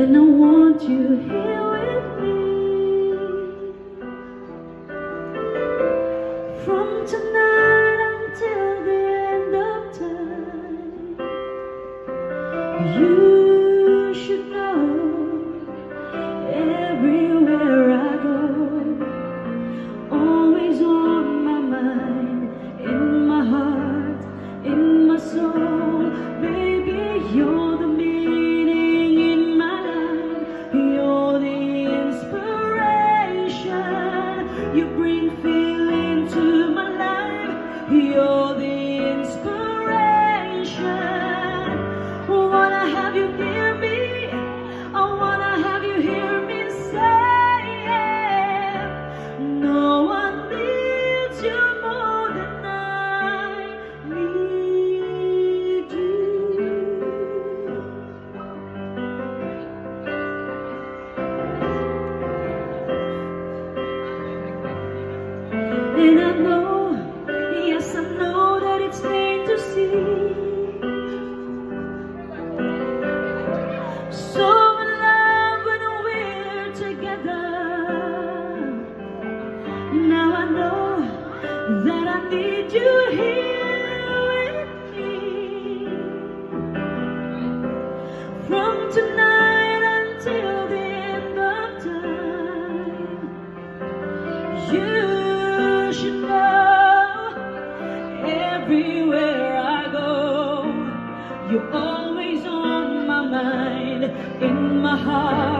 And I want you here with me. From tonight until the end of time You should know Everywhere I go Always on my mind In my heart, in my soul. Baby, you're You bring feeling know that I need you here with me. From tonight until the end of time You should know everywhere I go You're always on my mind, in my heart,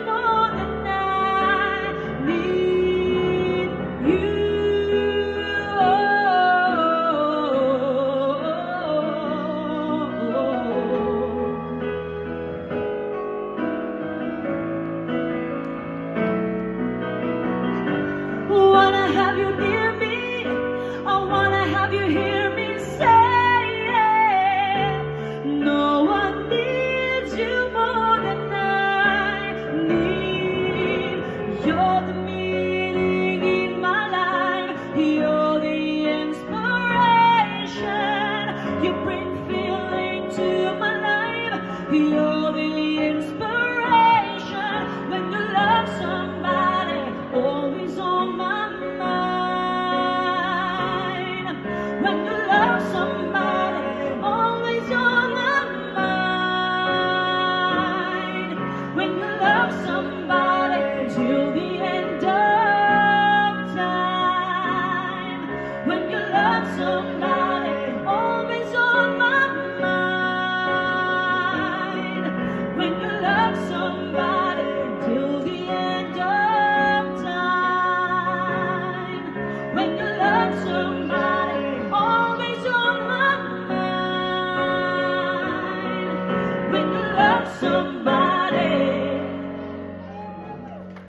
you near me. I wanna have you hear me say No one needs you more than I need. You're the meaning in my life. You're the inspiration. You bring feeling to my life. You're the inspiration when you love someone. somebody.